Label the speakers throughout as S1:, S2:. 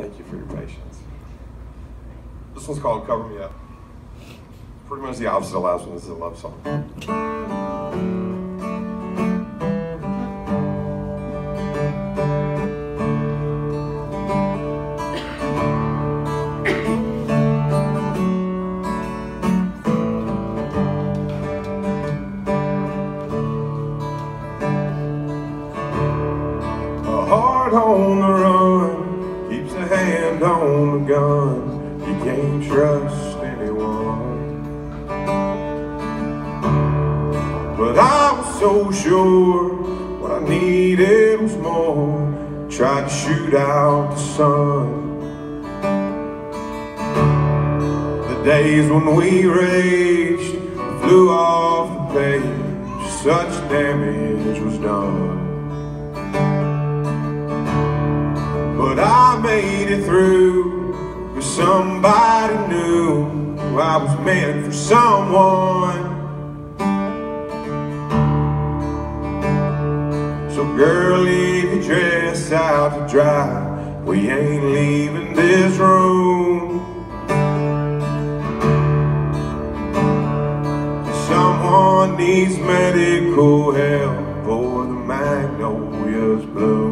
S1: Thank you for your patience. This one's called Cover Me Up. Pretty much the opposite of the last one. This is a love song. A heart on hand on the gun. You can't trust anyone. But I was so sure what I needed was more. Tried to shoot out the sun. The days when we raged flew off the page. Such damage was done. Made it through. Cause somebody knew I was meant for someone. So girl, leave your dress out to dry. We ain't leaving this room. Someone needs medical help For the magnolias bloom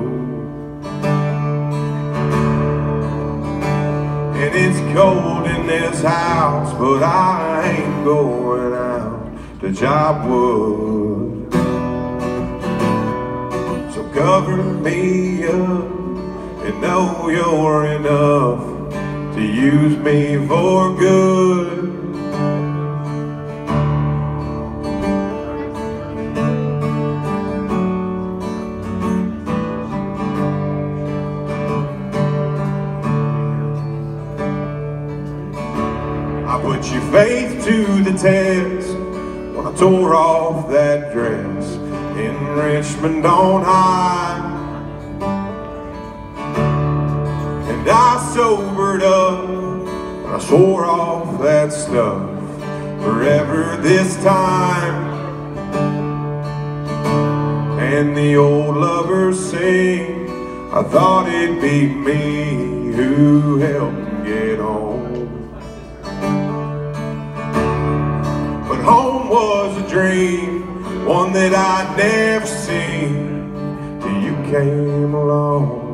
S1: And it's cold in this house, but I ain't going out to job wood. So cover me up and know you're enough to use me for good. Faith to the test when I tore off that dress in Richmond on high. And I sobered up and I swore off that stuff forever this time. And the old lovers sing, I thought it'd be me who helped get home. Was a dream, one that I'd never seen till you came along.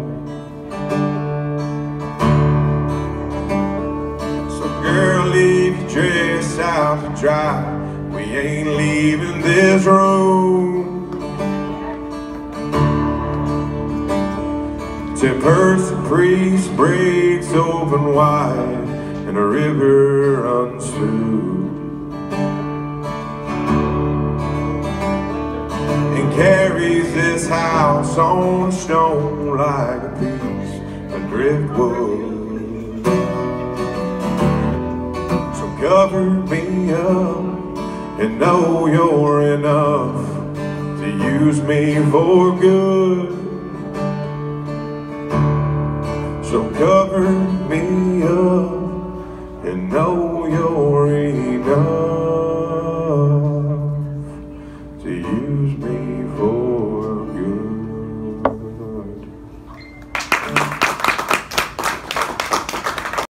S1: So girl, leave your dress out to dry. We ain't leaving this room. Till Percy Priest breaks open wide and a river runs house on stone like a piece of driftwood. So cover me up and know you're enough to use me for good. So cover me up